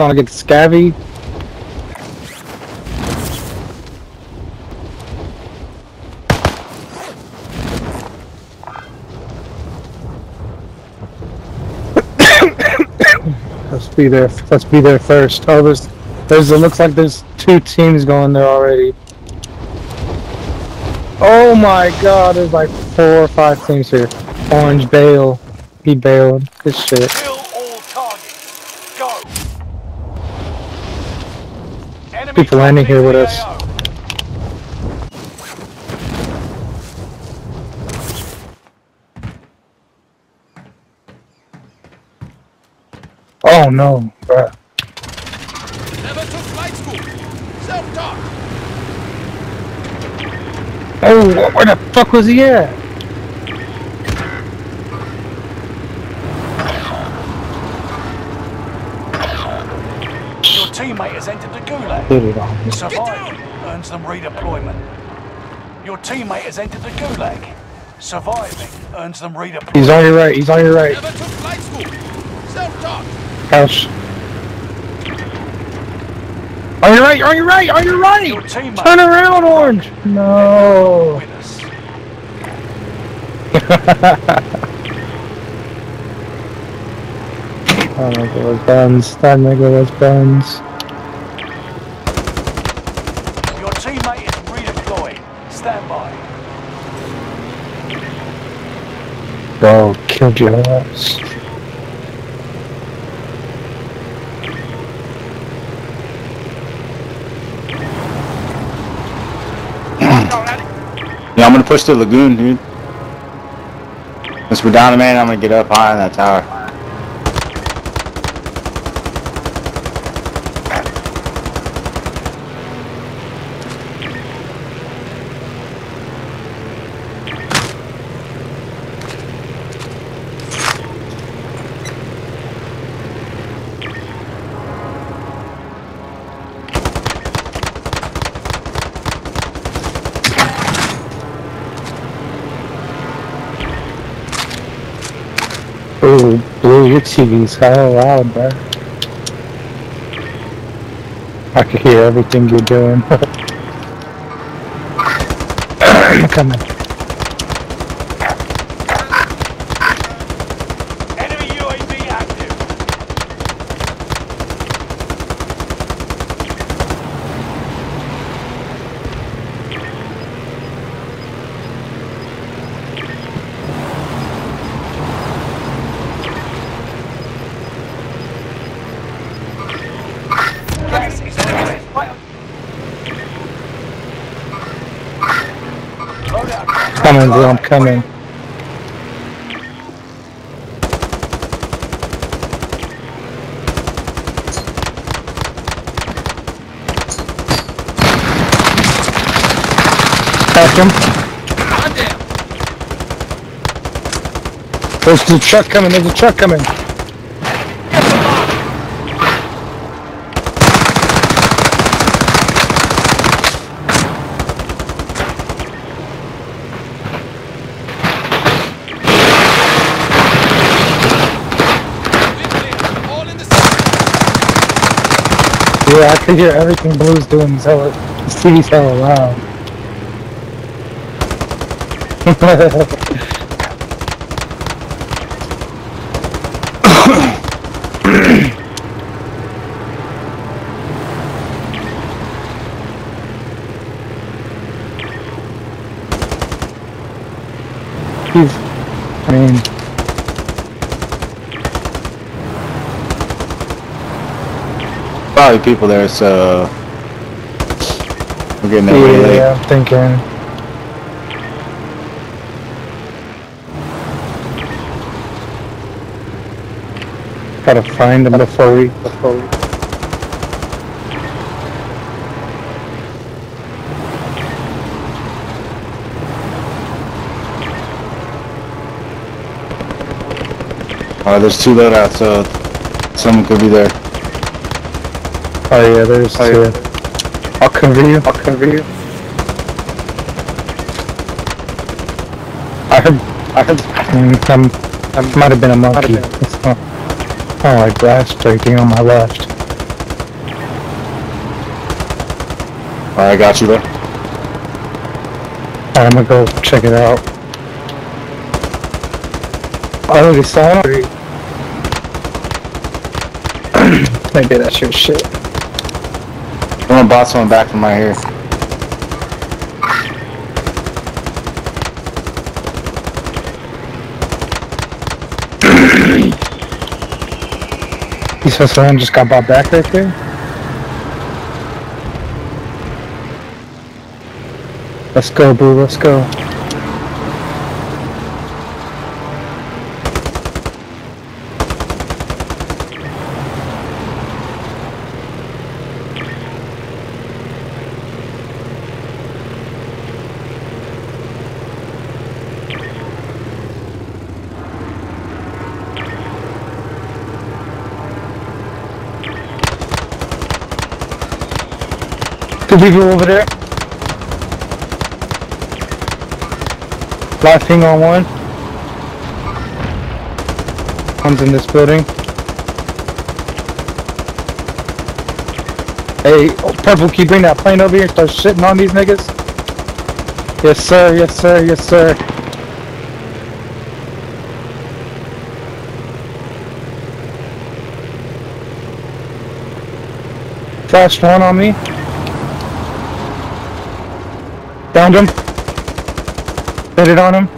Want to get the scabby? Let's be there. Let's be there first. Oh, there's, there's. It looks like there's two teams going there already. Oh my God! There's like four or five teams here. Orange bail. He bailed. Good shit. Kill all targets. Go. Enemy People landing here with us. Oh no, bruh. Never took flight school. Self-taught. Oh, where the fuck was he at? Teammate has entered the gulag. Put it on me. Surviving earns them redeployment. Your teammate has entered the gulag. Surviving earns them redeployment. He's on your right. He's on your right. Never took flight school. Self-taught. House. On your right. On your right. On your Your right. teammate Turn around, Orange. No. with us. That nigga was buns. That nigga was buns. Your teammate is redeployed. Stand by. Bro, killed your ass. Yeah, I'm gonna push the lagoon, dude. Once we're down a man, I'm gonna get up high on that tower. Ooh, Blue, your TV's hella loud, bro. I can hear everything you're doing. Come on. Enemy UAV active. Gas is limited. Loadout. Coming, bro, I'm coming. Catch him. There's the truck coming, there's a truck coming. Yeah, I can hear everything Blue's doing. He's hella, his TV's hella loud. He's, I mean, Probably people there, so we're getting there way late. yeah, I'm thinking. Gotta find them before we, before we. Uh, there's two loadouts, so someone could be there. Oh yeah, there's oh, two. Yeah. I'll cover you. I'll cover you. I heard. I heard. I'm. I mm, um, might have been a monkey. Been. It's not. Oh, kind breaking on my left. All right, I got you there. Right, I'm gonna go check it out. I already saw it. Maybe that's your shit. I'm gonna bought someone back from right here. You said someone just got bought back right there? Let's go, boo, let's go. Two people over there. Last thing on one. One's in this building. Hey, oh, Purple, you bring that plane over here and start shitting on these niggas? Yes, sir, yes, sir, yes, sir. Flashed one on me. Downed him. Hit it on him.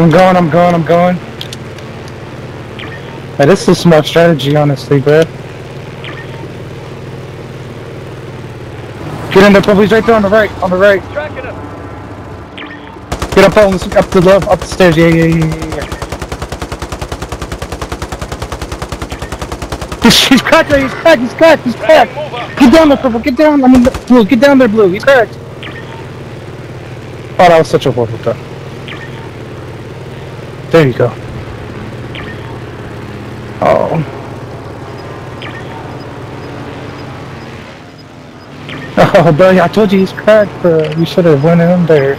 I'm going, I'm going, I'm going. Hey, this is a smart strategy, honestly, bro. Get in there, Purple. He's right there on the right, on the right. Tracking him. Get up on up the left, up the stairs. Yeah, yeah, yeah, yeah. yeah. He's, he's cracked, right? he's cracked, he's cracked, he's cracked. Get down there, purple. Get down. I mean, blue. Get down there, blue. He's cracked. Oh, that was such a horrible throw. There you go. Oh. Oh, buddy, I told you he's cracked, bro. You should have went in there.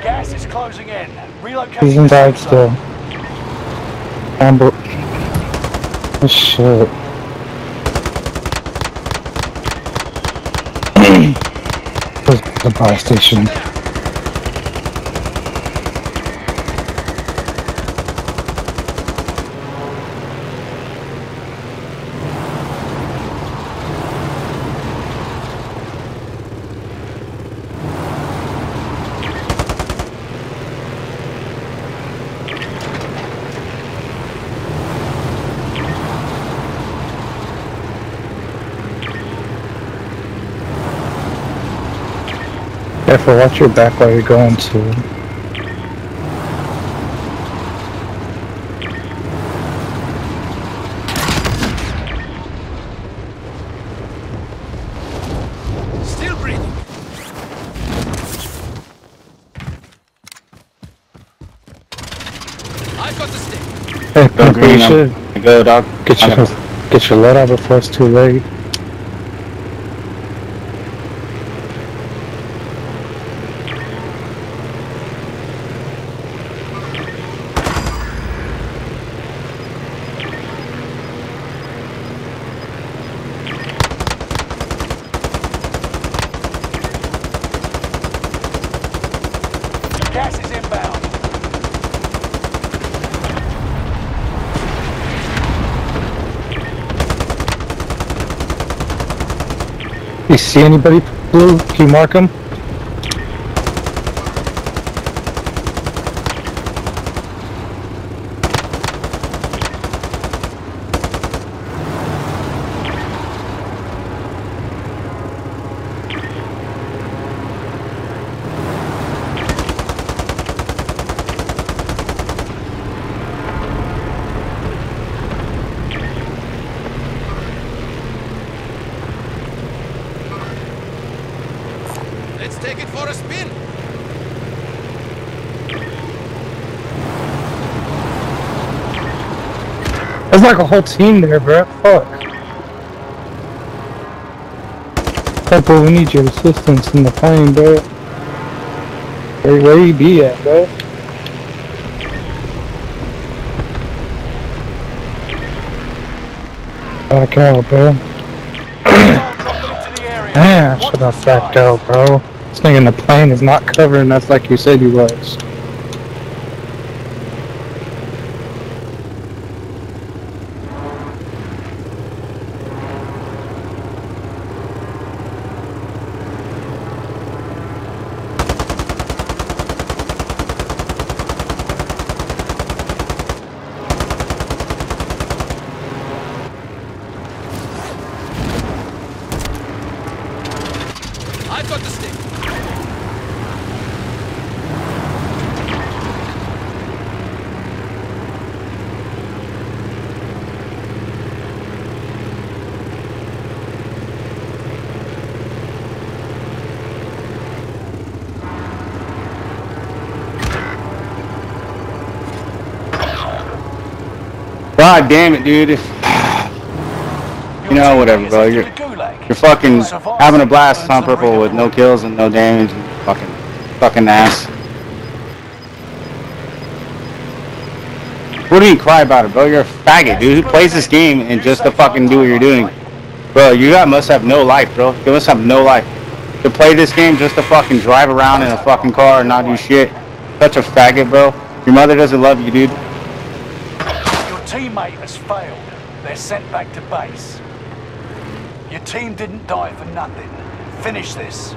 Gas is closing in. Relocating He's the inside safe still. Amber. Oh, shit. Where's the buy station? Careful, watch your back while you're going to. Still breathing. I've got the stick. Hey, Go Purple, you should I'm go dog. get your get your load out before it's too late. Gas is inbound. You see anybody blue? Can you mark them? That's like a whole team there, bro. Fuck. Purple, we need your assistance in the plane, bro. Where, where you be at, bro? Back out, bro. Damn, should have backed out, bro. This thing in the plane is not covering us like you said he was. God damn it, dude. You know, whatever, bro. You're- You're fucking having a blast on purple with no kills and no damage and fucking fucking ass. What do you cry about it, bro? You're a faggot, dude. Who plays this game and just to fucking do what you're doing? Bro, you got must have no life, bro. You must have no life. To play this game just to fucking drive around in a fucking car and not do shit. Such a faggot, bro. Your mother doesn't love you, dude. Teammate has failed. They're sent back to base. Your team didn't die for nothing. Finish this.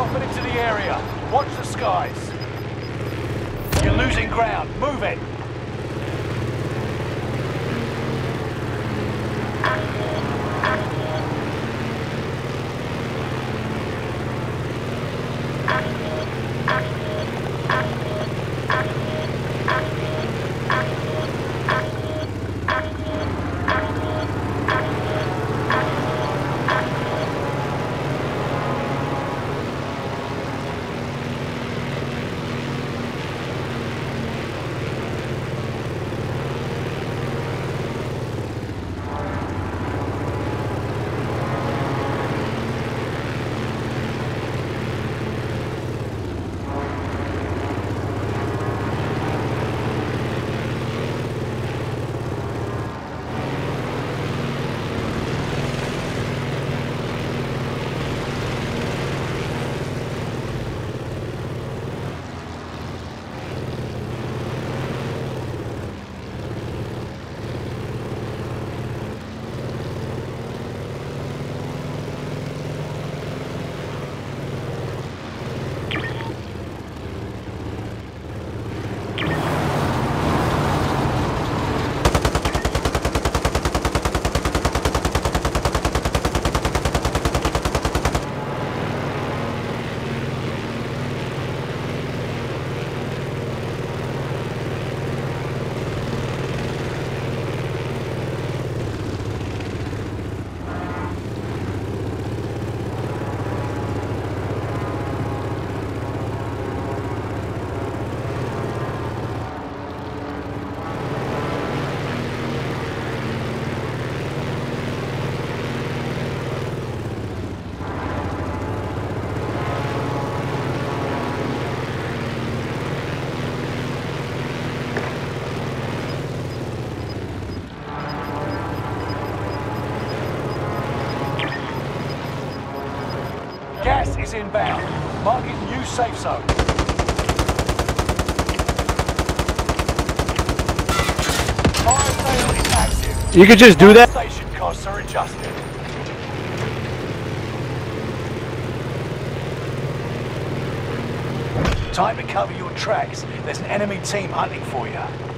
Dropping into the area. Watch the skies. You're losing ground. Move it. Is inbound. Marking new safe zone. Fire sale is active. You could just do that. Station costs are adjusted. Time to cover your tracks. There's an enemy team hunting for you.